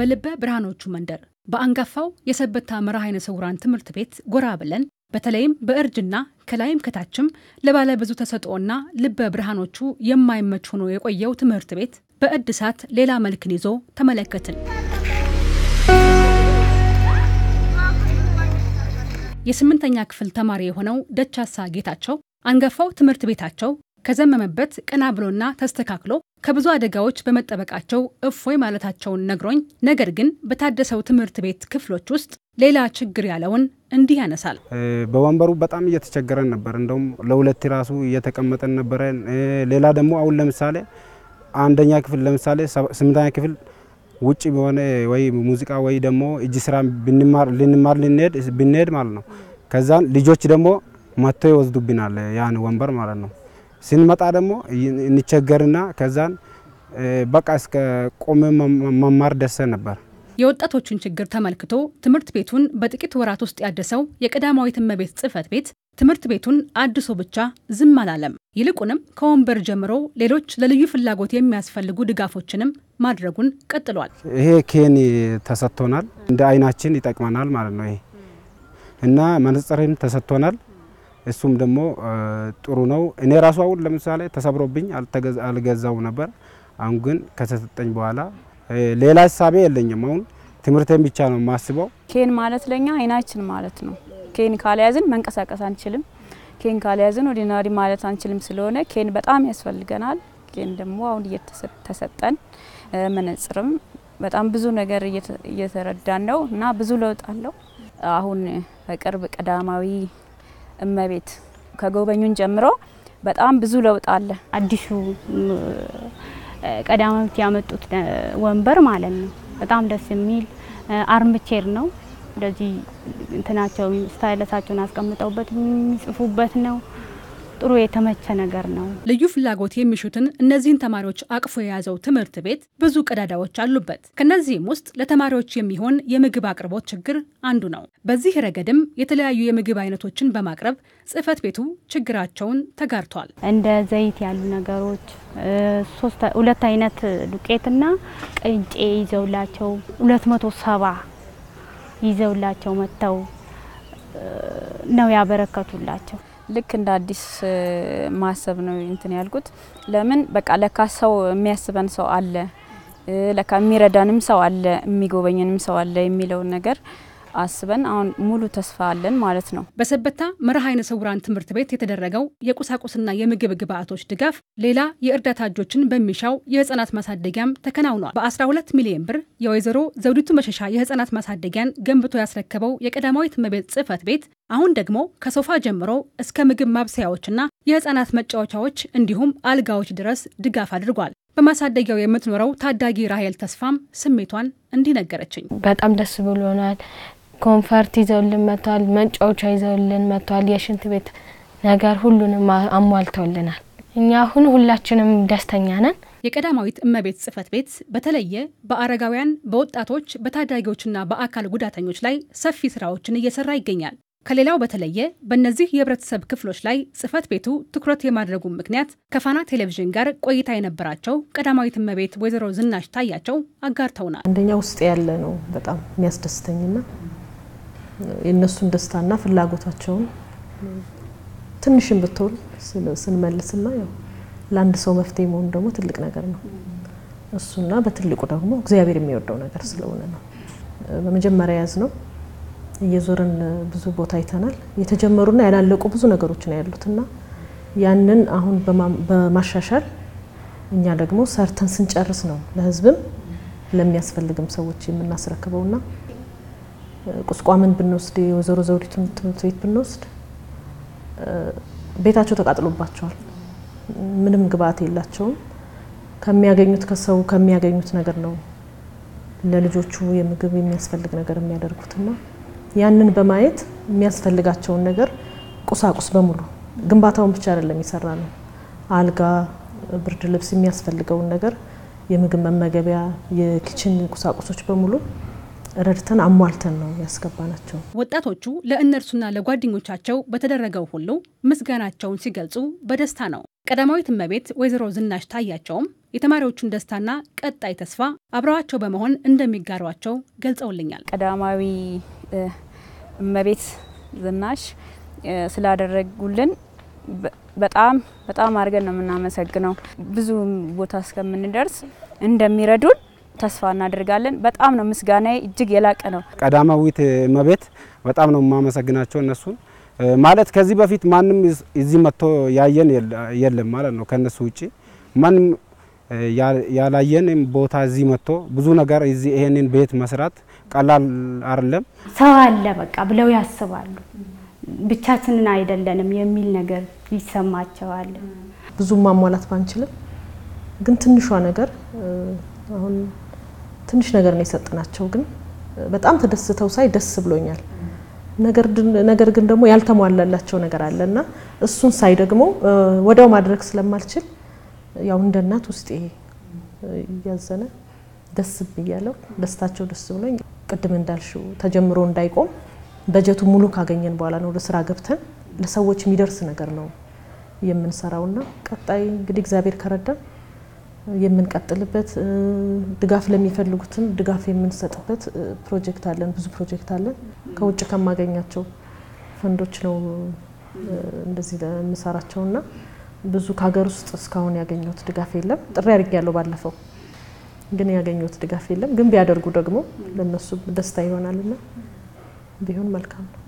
በልበ ብርሃኖቹ መንደር በአንጋፋው የሰበታ መርሃ ስውራን ትምህርት ቤት ጎራ ብለን በተለይም በእርጅና ከላይም ከታችም ለባለ ብዙ ተሰጥኦና ልበ ብርሃኖቹ የማይመች ሆኖ የቆየው ትምህርት ቤት በእድሳት ሌላ መልክን ይዞ ተመለከትን። የስምንተኛ ክፍል ተማሪ የሆነው ደቻሳ ጌታቸው አንጋፋው ትምህርት ቤታቸው ከዘመመበት ቀና ብሎና ተስተካክሎ ከብዙ አደጋዎች በመጠበቃቸው እፎይ ማለታቸውን ነግሮኝ፣ ነገር ግን በታደሰው ትምህርት ቤት ክፍሎች ውስጥ ሌላ ችግር ያለውን እንዲህ ያነሳል። በወንበሩ በጣም እየተቸገረን ነበር። እንደውም ለሁለት ራሱ እየተቀመጠን ነበረ። ሌላ ደግሞ አሁን ለምሳሌ አንደኛ ክፍል ለምሳሌ ስምንተኛ ክፍል ውጭ በሆነ ወይ ሙዚቃ ወይ ደግሞ እጅ ስራ ልንማር ልንሄድ ብንሄድ ማለት ነው። ከዛን ልጆች ደግሞ መጥቶ ይወስዱብናል ያን ወንበር ማለት ነው። ስንመጣ ደግሞ እንቸገርና ከዛን በቃ እስከ ቆመ መማር ደርሰን ነበር። የወጣቶችን ችግር ተመልክቶ ትምህርት ቤቱን በጥቂት ወራት ውስጥ ያደሰው የቀዳማዊት እመቤት ጽሕፈት ቤት ትምህርት ቤቱን አድሶ ብቻ ዝም አላለም። ይልቁንም ከወንበር ጀምሮ ሌሎች ለልዩ ፍላጎት የሚያስፈልጉ ድጋፎችንም ማድረጉን ቀጥሏል። ይሄ ኬን ተሰጥቶናል፣ እንደ አይናችን ይጠቅመናል ማለት ነው። ይሄ እና መነጽርም ተሰጥቶናል። እሱም ደግሞ ጥሩ ነው። እኔ ራሱ አሁን ለምሳሌ ተሰብሮብኝ አልገዛው ነበር። አሁን ግን ከተሰጠኝ በኋላ ሌላ ሀሳቤ የለኝም። አሁን ትምህርቴን ብቻ ነው የማስበው። ኬን ማለት ለኛ አይናችን ማለት ነው። ኬን ካልያዝን መንቀሳቀስ አንችልም። ኬን ካልያዝን ወዲህ ማለት አንችልም። ስለሆነ ኬን በጣም ያስፈልገናል። ኬን ደግሞ አሁን እየተሰጠን መነጽርም በጣም ብዙ ነገር እየተረዳን ነው እና ብዙ ለውጥ አለው። አሁን በቅርብ ቀዳማዊ እመቤት ከጎበኙን ጀምሮ በጣም ብዙ ለውጥ አለ። አዲሱ ቀዳማዊት ያመጡት ወንበር ማለት ነው። በጣም ደስ የሚል አርምቼር ነው። እንደዚህ እንትናቸው ስታይለሳቸውን አስቀምጠውበት የሚጽፉበት ነው። ጥሩ የተመቸ ነገር ነው። ልዩ ፍላጎት የሚሹትን እነዚህን ተማሪዎች አቅፎ የያዘው ትምህርት ቤት ብዙ ቀዳዳዎች አሉበት። ከነዚህም ውስጥ ለተማሪዎች የሚሆን የምግብ አቅርቦት ችግር አንዱ ነው። በዚህ ረገድም የተለያዩ የምግብ አይነቶችን በማቅረብ ጽሕፈት ቤቱ ችግራቸውን ተጋርቷል። እንደ ዘይት ያሉ ነገሮች ሁለት አይነት ዱቄትና ቅንጬ ይዘውላቸው ሁለት መቶ ሰባ ይዘውላቸው መጥተው ነው ያበረከቱላቸው። ልክ እንደ አዲስ ማሰብ ነው እንትን ያልኩት። ለምን በቃ ለካ ሰው የሚያስበን ሰው አለ፣ ለካ የሚረዳንም ሰው አለ፣ የሚጎበኘንም ሰው አለ የሚለውን ነገር አስበን አሁን ሙሉ ተስፋ አለን ማለት ነው። በሰበታ መርሃ ስውራን ትምህርት ቤት የተደረገው የቁሳቁስና የምግብ ግብዓቶች ድጋፍ ሌላ የእርዳታ እጆችን በሚሻው የህፃናት ማሳደጊያም ተከናውኗል። በ12 ሚሊዮን ብር የወይዘሮ ዘውዲቱ መሸሻ የህፃናት ማሳደጊያን ገንብቶ ያስረከበው የቀዳማዊት እመቤት ጽሕፈት ቤት አሁን ደግሞ ከሶፋ ጀምሮ እስከ ምግብ ማብሰያዎችና የህፃናት መጫወቻዎች እንዲሁም አልጋዎች ድረስ ድጋፍ አድርጓል። በማሳደጊያው የምትኖረው ታዳጊ ራሄል ተስፋም ስሜቷን እንዲህ ነገረችኝ። በጣም ደስ ብሎናል። comfort ይዘውልን መጥተዋል። መጫወቻ ይዘውልን መጥተዋል። የሽንት ቤት ነገር ሁሉንም አሟልተውልናል። እኛ አሁን ሁላችንም ደስተኛ ነን። የቀዳማዊት እመቤት ጽሕፈት ቤት በተለየ በአረጋውያን፣ በወጣቶች፣ በታዳጊዎችና በአካል ጉዳተኞች ላይ ሰፊ ስራዎችን እየሰራ ይገኛል። ከሌላው በተለየ በእነዚህ የህብረተሰብ ክፍሎች ላይ ጽሕፈት ቤቱ ትኩረት የማድረጉ ምክንያት ከፋና ቴሌቪዥን ጋር ቆይታ የነበራቸው ቀዳማዊት እመቤት ወይዘሮ ዝናሽ ታያቸው አጋርተውናል። አንደኛ ውስጥ ያለ ነው በጣም የሚያስደስተኝና የእነሱን ደስታና ፍላጎታቸውን ትንሽም ብትሆን ስንመልስና ያው ለአንድ ሰው መፍትሄ መሆኑ ደግሞ ትልቅ ነገር ነው። እሱና በትልቁ ደግሞ እግዚአብሔር የሚወደው ነገር ስለሆነ ነው። በመጀመሪያ ያዝ ነው እየዞርን ብዙ ቦታ አይተናል። የተጀመሩና ያላለቁ ብዙ ነገሮች ነው ያሉትና ያንን አሁን በማሻሻል እኛ ደግሞ ሰርተን ስንጨርስ ነው ለህዝብም ለሚያስፈልግም ሰዎች የምናስረክበውና ቁስቋምን ብንወስድ የወይዘሮ ዘውዲቱን ትምህርት ቤት ብንወስድ ቤታቸው ተቃጥሎባቸዋል። ምንም ግብአት የላቸውም። ከሚያገኙት ከሰው ከሚያገኙት ነገር ነው ለልጆቹ የምግብ የሚያስፈልግ ነገር የሚያደርጉትና ያንን በማየት የሚያስፈልጋቸውን ነገር ቁሳቁስ በሙሉ ግንባታውን ብቻ አይደለም የሰራ ነው። አልጋ፣ ብርድ ልብስ የሚያስፈልገውን ነገር የምግብ መመገቢያ፣ የኪችን ቁሳቁሶች በሙሉ ረድተን አሟልተን ነው ያስገባናቸው። ወጣቶቹ ለእነርሱና ለጓደኞቻቸው በተደረገው ሁሉ ምስጋናቸውን ሲገልጹ በደስታ ነው። ቀዳማዊት እመቤት ወይዘሮ ዝናሽ ታያቸውም የተማሪዎቹን ደስታና ቀጣይ ተስፋ አብረዋቸው በመሆን እንደሚጋሯቸው ገልጸውልኛል። ቀዳማዊ እመቤት ዝናሽ ስላደረጉልን በጣም በጣም አድርገን ነው የምናመሰግነው። ብዙ ቦታ እስከምንደርስ እንደሚረዱን ተስፋ እናደርጋለን። በጣም ነው ምስጋና እጅግ የላቀ ነው። ቀዳማዊት እመቤት በጣም ነው የማመሰግናቸው እነሱን ማለት ከዚህ በፊት ማንም እዚህ መጥቶ ያየን የለም ማለት ነው። ከነሱ ውጭ ማንም ያላየን ቦታ እዚህ መጥቶ ብዙ ነገር እዚህ ይሄንን ቤት መስራት ቀላል አይደለም። ሰው አለ በቃ ብለው ያስባሉ። ብቻችንን አይደለንም የሚል ነገር ይሰማቸዋል። ብዙ ማሟላት ባንችልም ግን ትንሿ ነገር አሁን ትንሽ ነገር ነው የሰጥናቸው፣ ግን በጣም ተደስተው ሳይ ደስ ብሎኛል። ነገር ግን ደግሞ ያልተሟላላቸው ነገር አለ እና እሱን ሳይ ደግሞ ወዲያው ማድረግ ስለማልችል ያው እንደ እናት ውስጤ እያዘነ ደስ ብያለው። ደስታቸው ደስ ብሎኝ ቅድም እንዳልሽው ተጀምሮ እንዳይቆም በጀቱ ሙሉ ካገኘን በኋላ ነው ወደ ስራ ገብተን ለሰዎች የሚደርስ ነገር ነው የምንሰራውና ቀጣይ እንግዲህ እግዚአብሔር ከረዳን የምንቀጥልበት ድጋፍ ለሚፈልጉትም ድጋፍ የምንሰጥበት ፕሮጀክት አለን። ብዙ ፕሮጀክት አለን። ከውጭ ከማገኛቸው ፈንዶች ነው እንደዚህ ለምሰራቸውና ብዙ ከሀገር ውስጥ እስካሁን ያገኘሁት ድጋፍ የለም። ጥሪ አድርጌያለሁ ባለፈው፣ ግን ያገኘሁት ድጋፍ የለም። ግን ቢያደርጉ ደግሞ ለእነሱ ደስታ ይሆናልና ቢሆን መልካም ነው።